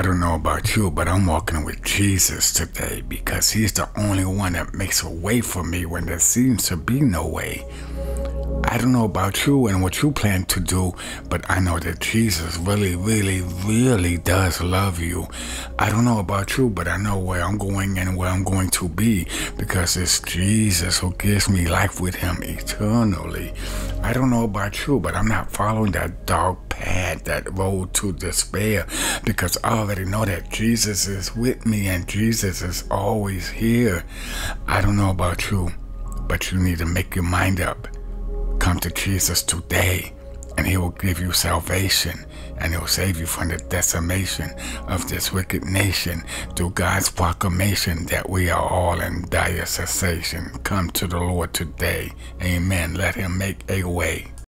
I don't know about you, but I'm walking with Jesus today because He's the only one that makes a way for me when there seems to be no way. I don't know about you and what you plan to do, but I know that Jesus really, really, really does love you. I don't know about you, but I know where I'm going and where I'm going to be because it's Jesus who gives me life with Him eternally. I don't know about you, but I'm not following that dark path, that road to despair, because I already know that Jesus is with me and Jesus is always here. I don't know about you, but you need to make your mind up. Come to Jesus today, and He will give you salvation, and He'll save you from the decimation of this wicked nation through God's proclamation that we are all in dire cessation. Come to the Lord today. Amen. Let Him make a way.